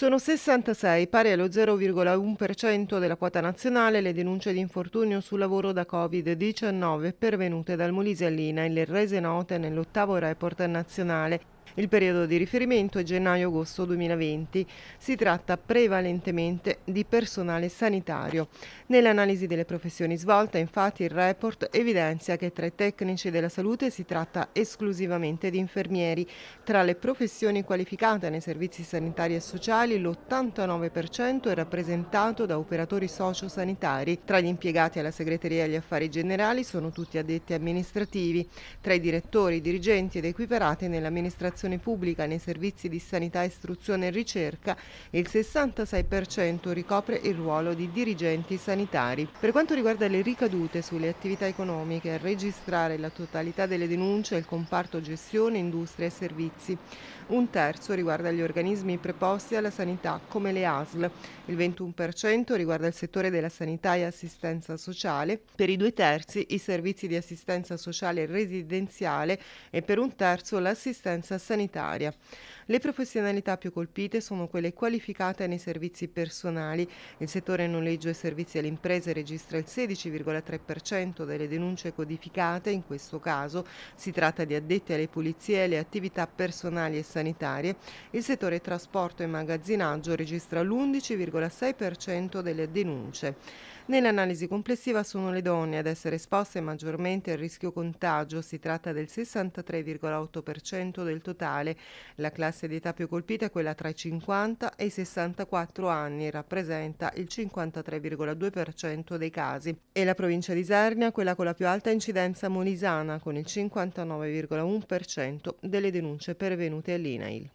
Sono 66, pari allo 0,1% della quota nazionale, le denunce di infortunio sul lavoro da Covid-19 pervenute dal Molise all'INAIL, rese note nell'ottavo report nazionale il periodo di riferimento è gennaio-agosto 2020. Si tratta prevalentemente di personale sanitario. Nell'analisi delle professioni svolte, infatti, il report evidenzia che tra i tecnici della salute si tratta esclusivamente di infermieri. Tra le professioni qualificate nei servizi sanitari e sociali, l'89% è rappresentato da operatori sociosanitari. Tra gli impiegati alla segreteria e agli affari generali sono tutti addetti amministrativi. Tra i direttori, dirigenti ed equiparati nell'amministrazione amministrazione pubblica nei servizi di sanità, istruzione e ricerca, il 66% ricopre il ruolo di dirigenti sanitari. Per quanto riguarda le ricadute sulle attività economiche, a registrare la totalità delle denunce il comparto gestione, industria e servizi. Un terzo riguarda gli organismi preposti alla sanità, come le ASL. Il 21% riguarda il settore della sanità e assistenza sociale, per i due terzi i servizi di assistenza sociale residenziale e per un terzo l'assistenza sanitaria sanitaria. Le professionalità più colpite sono quelle qualificate nei servizi personali. Il settore noleggio e servizi alle imprese registra il 16,3% delle denunce codificate, in questo caso si tratta di addetti alle pulizie e alle attività personali e sanitarie. Il settore trasporto e magazzinaggio registra l'11,6% delle denunce. Nell'analisi complessiva sono le donne ad essere esposte maggiormente al rischio contagio, si tratta del 63,8% del totale. La classe di età più colpita è quella tra i 50 e i 64 anni, rappresenta il 53,2% dei casi. E la provincia di Isernia, quella con la più alta incidenza molisana, con il 59,1% delle denunce pervenute all'INAIL.